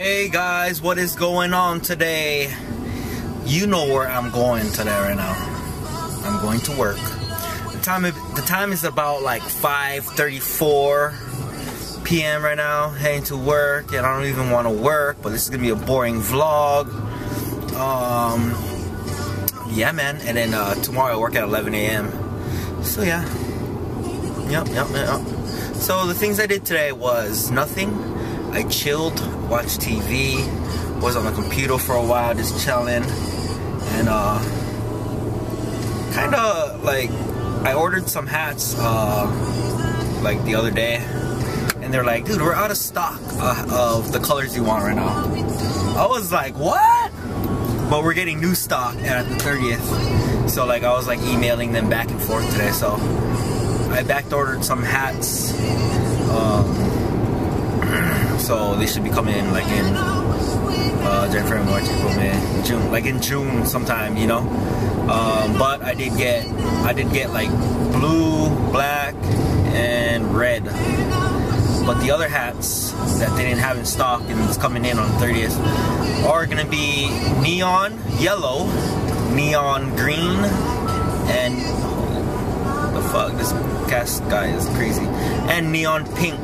Hey guys, what is going on today? You know where I'm going today right now. I'm going to work. The time the time is about like 5:34 p.m. right now. Heading to work, and I don't even want to work, but this is gonna be a boring vlog. Um, yeah, man. And then uh, tomorrow I work at 11 a.m. So yeah. Yep, yep, yep. So the things I did today was nothing. I chilled, watched TV, was on the computer for a while, just chilling, and uh, kind of like I ordered some hats uh, like the other day, and they're like, dude, we're out of stock uh, of the colors you want right now. I was like, what? But we're getting new stock at the 30th. So like I was like emailing them back and forth today. So I back ordered some hats. Um, so they should be coming in like in uh, January, March, April, May, June, like in June sometime, you know. Um, but I did get, I did get like blue, black, and red. But the other hats that they didn't have in stock and it's coming in on the 30th are gonna be neon yellow, neon green, and the fuck, this cast guy is crazy, and neon pink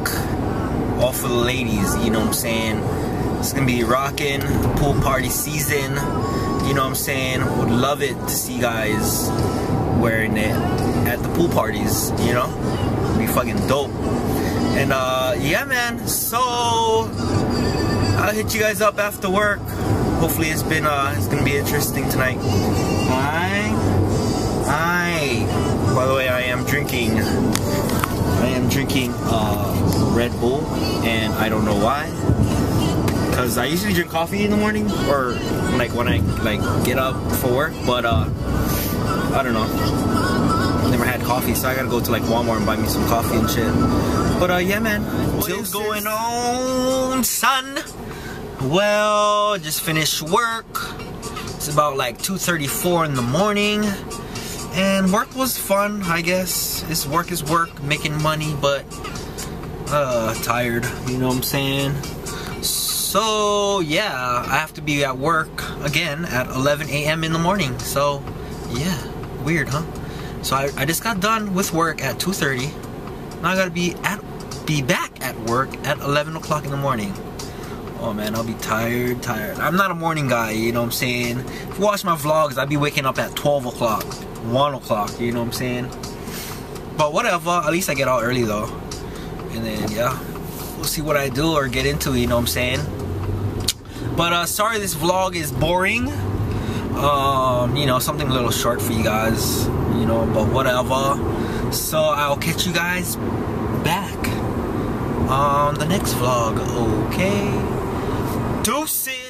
all for the ladies, you know what I'm saying? It's gonna be rocking, pool party season, you know what I'm saying? Would love it to see guys wearing it at the pool parties, you know? It'd be fucking dope. And uh, yeah, man, so I'll hit you guys up after work. Hopefully it's been, uh, it's gonna be interesting tonight. Hi. Red Bull, and I don't know why. Cause I usually drink coffee in the morning, or like when I like get up for work. But uh, I don't know. Never had coffee, so I gotta go to like Walmart and buy me some coffee and shit. But uh, yeah, man. What is going on, son? Well, just finished work. It's about like 2:34 in the morning. And work was fun, I guess. This work is work, making money, but uh, tired, you know what I'm saying? So, yeah, I have to be at work again at 11 a.m. in the morning. So, yeah, weird, huh? So I, I just got done with work at 2.30. Now I gotta be at be back at work at 11 o'clock in the morning. Oh man, I'll be tired, tired. I'm not a morning guy, you know what I'm saying? If you watch my vlogs, I'd be waking up at 12 o'clock. 1 o'clock, you know what I'm saying? But whatever, at least I get out early though. And then, yeah, we'll see what I do or get into, you know what I'm saying? But uh, sorry this vlog is boring. Um, you know, something a little short for you guys, you know, but whatever. So I'll catch you guys back on the next vlog, okay? Deuces!